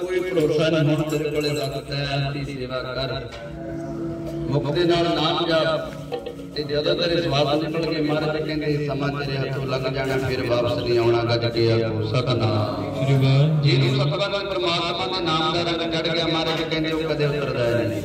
ਕੋਈ ਭਰੋਸਾ ਨਹੀਂ ਹੁਣ ਤੇਰੇ ਕੋਲੇ ਲੱਗਦਾ ਹੈ ਆਪਣੀ ਸੇਵਾ ਕਰ ਮੁਕਤੀ ਨਾਲ ਨਾਮ ਜਪ ਤੇ ਜਦੋਂ ਤੇਰੇ ਸਵਾਸ ਨਿਕਲ ਗਏ ਮਹਾਰਾਜ ਕਹਿੰਦੇ ਸਮਾਂ ਤੇਰੇ ਹੱਥੋਂ ਲੱਗ ਜਾਣਾ ਫਿਰ ਵਾਪਸ ਨਹੀਂ ਆਉਣਾ ਗੱਜ ਕੇ ਆਖੋ ਸਤਨਾਮ ਸ੍ਰੀ ਵਾਹਿਗੁਰੂ ਜਿਹਨੂੰ ਸਤਿਗੁਰਾਂ ਪਰਮਾਤਮਾ ਦੇ ਨਾਮ ਦਾ ਰੰਗ ਚੜ ਗਿਆ, ਮਹਾਰਾਜ ਕਹਿੰਦੇ ਉਹ ਕਦੇ ਉਤਰਦਾ ਨਹੀਂ।